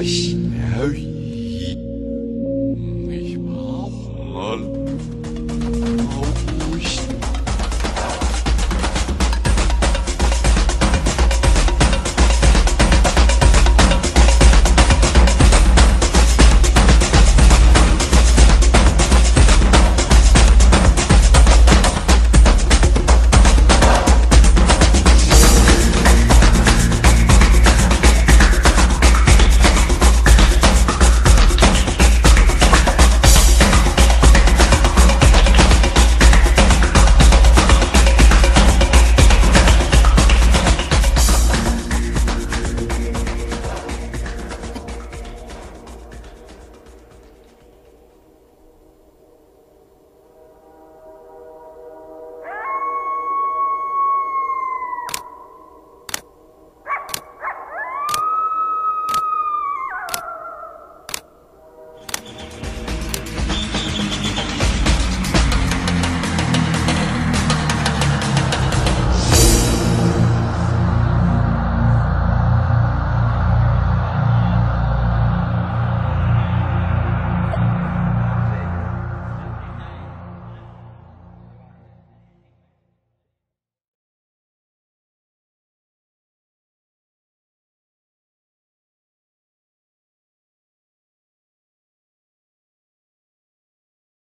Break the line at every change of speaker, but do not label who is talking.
Nice. Hoi.